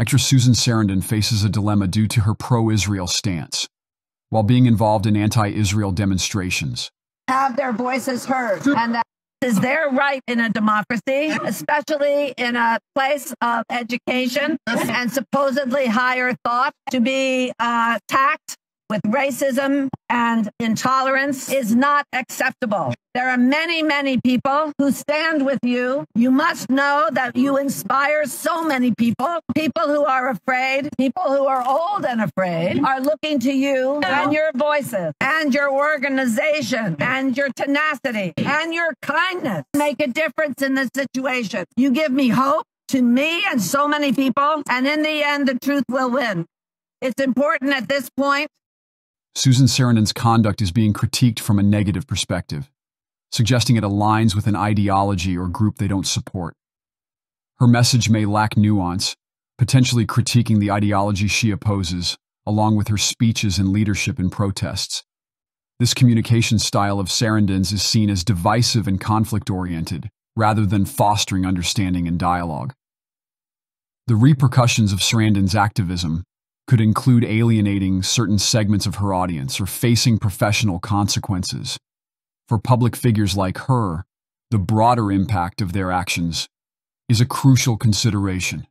Actress Susan Sarandon faces a dilemma due to her pro Israel stance, while being involved in anti Israel demonstrations. Have their voices heard, and that is their right in a democracy, especially in a place of education and supposedly higher thought, to be uh, attacked with racism and intolerance is not acceptable. There are many, many people who stand with you. You must know that you inspire so many people. People who are afraid, people who are old and afraid, are looking to you and your voices and your organization and your tenacity and your kindness to make a difference in this situation. You give me hope to me and so many people, and in the end, the truth will win. It's important at this point Susan Sarandon's conduct is being critiqued from a negative perspective, suggesting it aligns with an ideology or group they don't support. Her message may lack nuance, potentially critiquing the ideology she opposes, along with her speeches and leadership in protests. This communication style of Sarandon's is seen as divisive and conflict oriented, rather than fostering understanding and dialogue. The repercussions of Sarandon's activism could include alienating certain segments of her audience or facing professional consequences. For public figures like her, the broader impact of their actions is a crucial consideration.